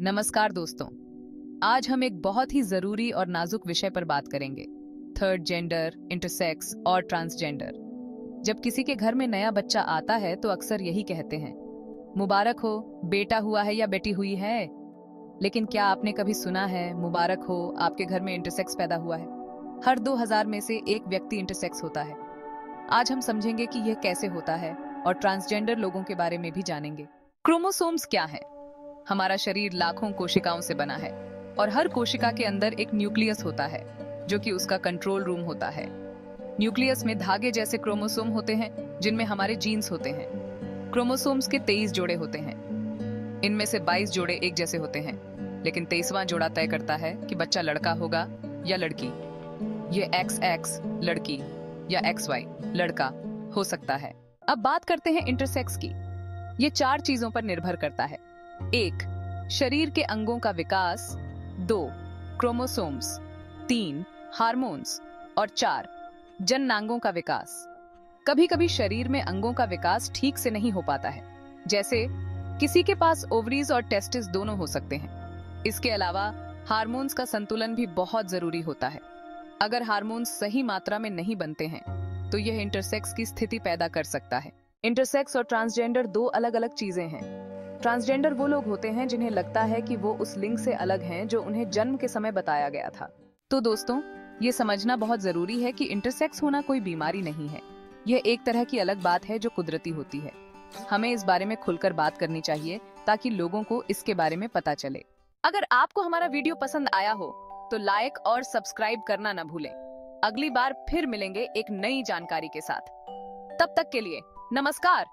नमस्कार दोस्तों। आज हम एक बहुत ही ज़रूरी और नाजुक विषय पर बात करेंगे। थर्ड जेंडर इंटरसेक्स और ट्रांसजेंडर जब किसी के घर में नया बच्चा आता है तो अक्सर यही कहते हैं, मुबारक हो, बेटा हुआ है या बेटी हुई है? लेकिन क्या आपने कभी सुना है, मुबारक हो, आपके घर में इंटरसेक्स पैदा हुआ है? हर 2000 में से एक व्यक्ति इंटरसेक्स होता है। आज हम समझेंगे कि यह कैसे होता है और ट्रांसजेंडर लोगों के बारे में भी जानेंगे। क्रोमोसोम्स क्या है? हमारा शरीर लाखों कोशिकाओं से बना है और हर कोशिका के अंदर एक न्यूक्लियस होता है, जो कि उसका कंट्रोल रूम होता है। न्यूक्लियस में धागे जैसे क्रोमोसोम होते हैं, जिनमें हमारे जीन्स होते हैं। क्रोमोसोम्स के तेईस जोड़े होते हैं। इनमें से बाईस जोड़े एक जैसे होते हैं, लेकिन तेईसवां जोड़ा तय करता है कि बच्चा लड़का होगा या लड़की। ये एक्स एक्स लड़की या एक्स वाई लड़का हो सकता है। अब बात करते हैं इंटरसेक्स की। ये चार चीज़ों पर निर्भर करता है। एक, शरीर के अंगों का विकास। दो, क्रोमोसोम्स। तीन, हार्मोन्स। और चार, जननांगों का विकास। कभी कभी शरीर में अंगों का विकास ठीक से नहीं हो पाता है। जैसे, किसी के पास ओवरीज और टेस्टिस दोनों हो सकते हैं। इसके अलावा, हार्मोन्स का संतुलन भी बहुत ज़रूरी होता है। अगर हार्मोन्स सही मात्रा में नहीं बनते हैं तो यह इंटरसेक्स की स्थिति पैदा कर सकता है। इंटरसेक्स और ट्रांसजेंडर दो अलग अलग चीज़ें हैं। ट्रांसजेंडर वो लोग होते हैं जिन्हें लगता है कि वो उस लिंग से अलग हैं जो उन्हें जन्म के समय बताया गया था। तो दोस्तों, ये समझना बहुत ज़रूरी है कि इंटरसेक्स होना कोई बीमारी नहीं है। यह एक तरह की अलग बात है जो कुदरती होती है। हमें इस बारे में खुलकर बात करनी चाहिए ताकि लोगों को इसके बारे में पता चले। अगर आपको हमारा वीडियो पसंद आया हो तो लाइक और सब्सक्राइब करना न भूलें। अगली बार फिर मिलेंगे एक नई जानकारी के साथ। तब तक के लिए, नमस्कार!